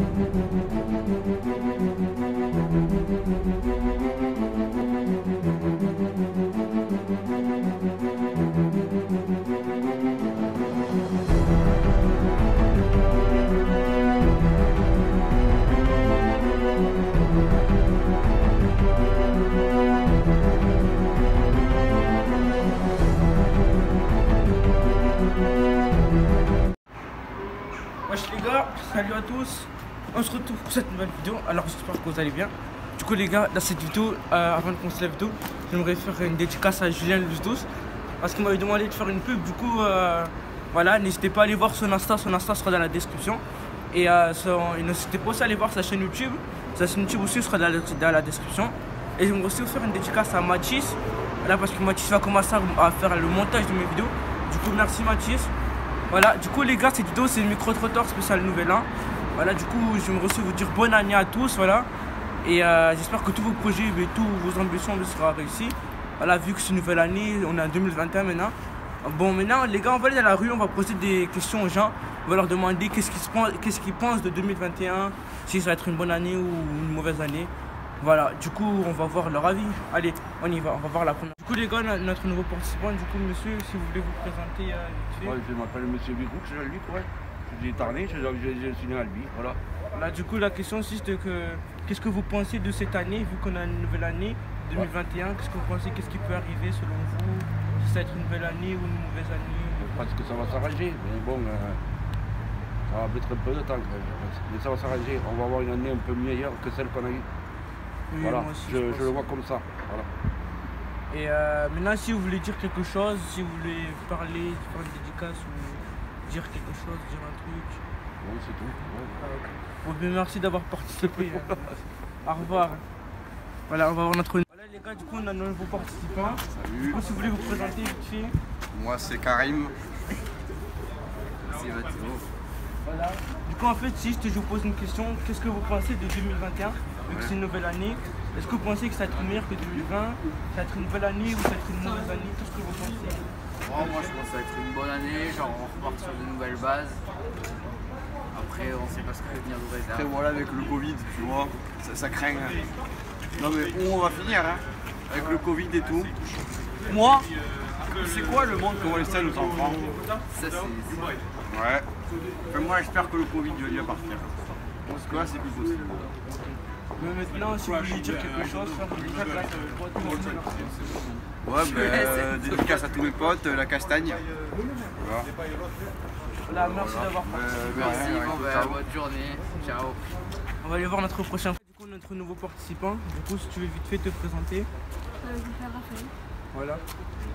Les salut à tous. On se retrouve pour cette nouvelle vidéo. Alors j'espère que vous allez bien. Du coup les gars, dans cette vidéo, euh, avant de commencer la vidéo, j'aimerais faire une dédicace à Julien Douce parce qu'il m'avait demandé de faire une pub. Du coup, euh, voilà, n'hésitez pas à aller voir son Insta. Son Insta sera dans la description. Et euh, et n'hésitez pas aussi à aller voir sa chaîne YouTube. Sa chaîne YouTube aussi sera dans la, description. Et j'aimerais aussi faire une dédicace à Mathis. Là parce que Mathis va commencer à faire le montage de mes vidéos. Du coup, merci Mathis. Voilà, du coup les gars, cette vidéo c'est le micro-trottoir spécial nouvel an. Voilà, du coup, je me reçois vous dire bonne année à tous, voilà. Et euh, j'espère que tous vos projets et tous vos ambitions seront réussis. Voilà, vu que c'est une nouvelle année, on est en 2021 maintenant. Bon, maintenant, les gars, on va aller dans la rue, on va poser des questions aux gens. On va leur demander qu'est-ce qu'ils se pensent- de 2021, si ça va être une bonne année ou une mauvaise année. Voilà, du coup, on va voir leur avis. Allez, on y va, on va voir la première. Du coup, les gars, no- notre nouveau participant, du coup, monsieur, si vous voulez vous présenter euh. Ouais, je m'appelle Monsieur Bigouk, je Albi, ouais. Suis tarné, je je- je suis né à voilà. Là, du coup, la question c'est que qu'est-ce que vous pensez de cette année, vu qu'on a une nouvelle année 2021 Qu'est-ce que vous pensez Qu'est-ce qui peut arriver selon vous Si ça va être une nouvelle année ou une mauvaise année? Je pense que ça va s'arranger, mais bon, euh, ça va mettre un peu de temps quand même. je pense. Mais ça va s'arranger, on va avoir une année un peu meilleure que celle qu'on a eue. Oui, Voilà, moi aussi, je, je le vois comme ça. Voilà. Et euh, maintenant, si vous voulez dire quelque chose, si vous voulez parler, faire une dédicace ou dire quelque chose, dire un truc. Bon, c'est tout. ouais. Ah. Bon, merci d'avoir participé. hein. Au revoir. Voilà, on va voir notre. Voilà, les gars, du coup, on a nos nouveaux participants. Du Salut, coup, si vous voulez vous présenter vite fait. moi c'est Karim. C'est Mathéo. Voilà. Du coup, en fait, si je vous pose une question, qu'est-ce que vous pensez de 2021 Vu que c'est une nouvelle année, est-ce que vous pensez que ça va être meilleur que 2020 Ça va être une nouvelle année ou ça va être une mauvaise année? Qu'est-ce que vous pensez? Bon, moi je pense que ça va être une bonne année, genre on repart sur de nouvelles bases. Après on sait pas ce que l'avenir nous Après réserve. voilà avec le Covid, tu vois, ça, ça craint. hein. Non mais où on va finir hein Avec le Covid et tout. Moi, c'est quoi le monde que vont laisser à nos enfants Ça c'est. Ouais. Enfin, moi j'espère que le Covid va partir. Parce que là c'est plus possible. Mais maintenant, si vous voulez dire quelque chose. Ouais, ben euh, dédicace à tous mes potes, euh, la castagne. Voilà. Voilà, merci d'avoir Euh, participé. ben, Merci, bon ciao. bonne journée, ciao. On va aller voir notre prochain. Du coup, notre nouveau participant. Du coup, si tu veux vite fait te présenter. Euh, je m'appelle Raphaël. Voilà.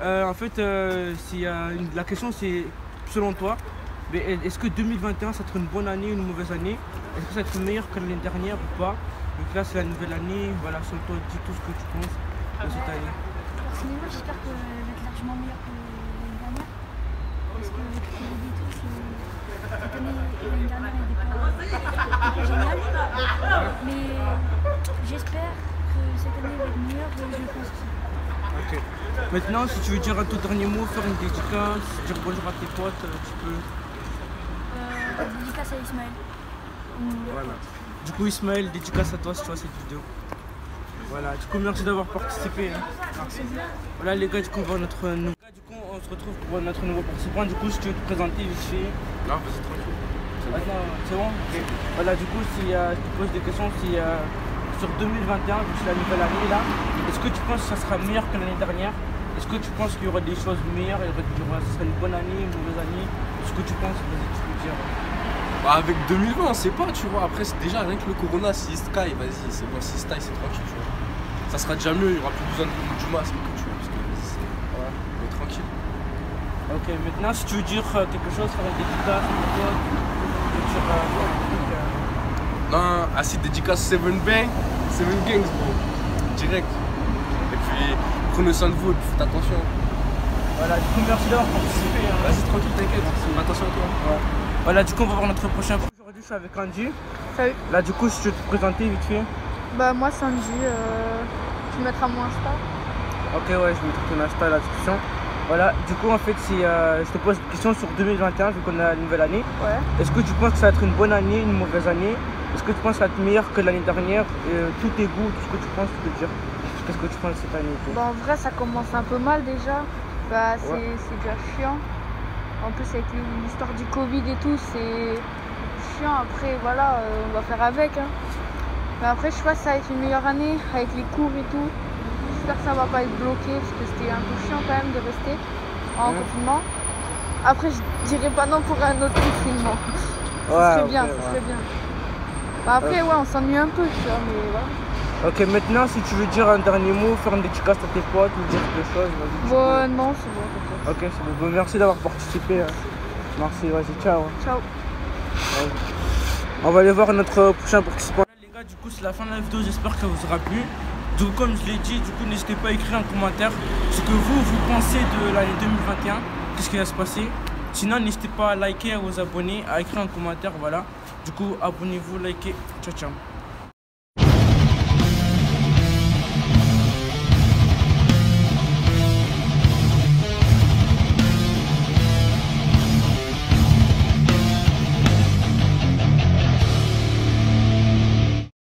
Euh, en fait, euh, une- la question c'est, selon toi, mais est-ce que 2021 ça va être une bonne année ou une mauvaise année? Est-ce que ça va être meilleur que l'année dernière ou pas? Donc là, c'est la nouvelle année. Voilà, selon toi, dis tout ce que tu penses de cette année. Personnellement, j'espère que elle va être largement meilleure que l'année dernière. Parce que avec le c'est- cette année et l'année dernière pas, n'était pas géniale. Mais j'espère que cette année va être meilleure et je le pense aussi. Ok. Maintenant, si tu veux dire un tout dernier mot, faire une dédicace, dire bonjour à tes potes, euh, tu peux. Dédicace à Ismaël. Voilà. Du coup, Ismaël, dédicace à toi si tu vois cette vidéo. Voilà, du coup, merci d'avoir participé. hein. Voilà, les gars, du coup, on va voir notre nou- Les gars, Du coup, on se retrouve pour notre nouveau participant. Du coup, si tu veux te présenter vite fait. Non, vas-y, tranquille. Attends, c'est bon? Ok. Voilà, du coup, si euh, je te pose des questions, si euh, sur 2021, vu que c'est la nouvelle année là, est-ce que tu penses que ça sera meilleur que l'année dernière? Est-ce que tu penses qu'il y aura des choses meilleures et y aura- ce sera une bonne année, une mauvaise année? Est-ce que tu penses? Vas-y, tu peux dire. Bah avec 2020 on sait pas tu vois. Après déjà rien que le corona se taille vas-y c'est bon se taille c'est tranquille tu vois. Ça sera déjà mieux il y aura plus besoin de, du masque tu vois parce que vas-y c'est voilà, est tranquille. Ok, maintenant, si tu veux dire euh, quelque chose, faire une dédicace, pour toi, tu veux dire euh, non assez dédicace 7 bang 7 gangs bro. Direct. Et puis prenez soin de vous et puis faites attention Voilà, du coup, merci d'avoir participé. hein. vas-y tranquille t'inquiète attention à toi Voilà, du coup, on va voir notre prochain. Aujourd'hui, je suis avec Andy. Salut. Là, du coup, si tu veux te présenter vite fait. Bah moi Sanji, euh, tu me mettras mon Insta. Ok, ouais, je vais mettre ton Insta à la description. Voilà, du coup, en fait, si euh, je te pose une question sur 2021, vu qu'on a une nouvelle année, Ouais. est-ce que tu penses que ça va être une bonne année, une mauvaise année? Est-ce que tu penses être meilleur que l'année dernière? Et, euh, Tous tes goûts, tout ce que tu penses, tu peux dire. Qu'est-ce que tu penses cette année Bah, en vrai, ça commence un peu mal déjà. Bah, c'est Ouais. déjà chiant. En plus, avec l'histoire du Covid et tout, c'est chiant. Après, voilà, euh, on va faire avec. hein. Mais après, je sais pas si ça va être une meilleure année avec les cours et tout. J'espère que ça va pas être bloqué parce que c'était un peu chiant quand même de rester en Ouais. confinement. Après, je dirais pas non pour un autre confinement. Ce serait bien, ce serait bien. Bah, après, ouais, on s'ennuie un peu, tu vois, mais voilà. Ok, maintenant, si tu veux dire un dernier mot, faire une dédicace à tes potes ou dire quelque chose, vas-y. Bon, non, c'est bon. Ok, c'est bon. Bon, Merci d'avoir participé. hein. Merci, vas-y, ciao. hein. Ciao. On va aller voir notre prochain participant. Les gars, du coup, c'est la fin de la vidéo. J'espère qu'elle vous aura plu. Du coup, comme je l'ai dit, du coup, n'hésitez pas à écrire en commentaire ce que vous, vous pensez de l'année 2021. Qu'est-ce qui va se passer? Sinon, n'hésitez pas à liker, à vous abonner, à écrire en commentaire. Voilà. Du coup, abonnez-vous, likez. Ciao, ciao.